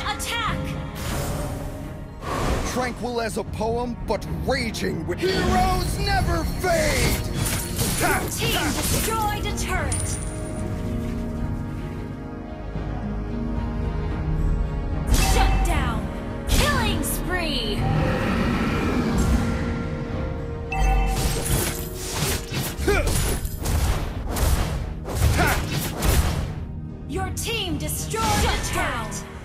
attack! Tranquil as a poem, but raging with heroes never fade! Team destroyed a turret! Shut down! Killing spree! Your team destroyed a turret! Launch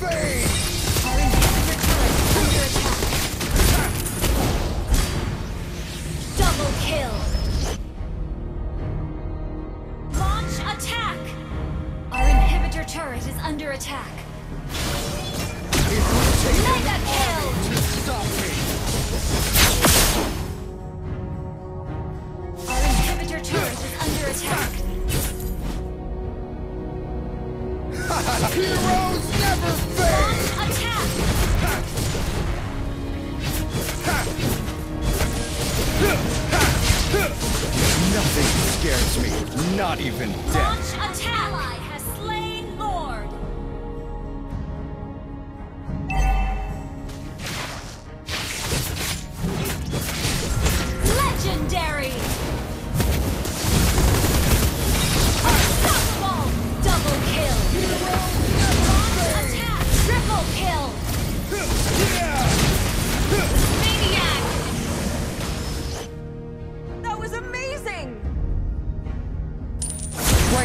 Our inhibitor turret is under attack! Heroes never fade! Launch attack! Nothing scares me, not even death. Launch attack!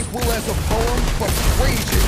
Equal as a poem, but crazy.